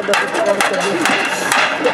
هذا في الكورة التدريبية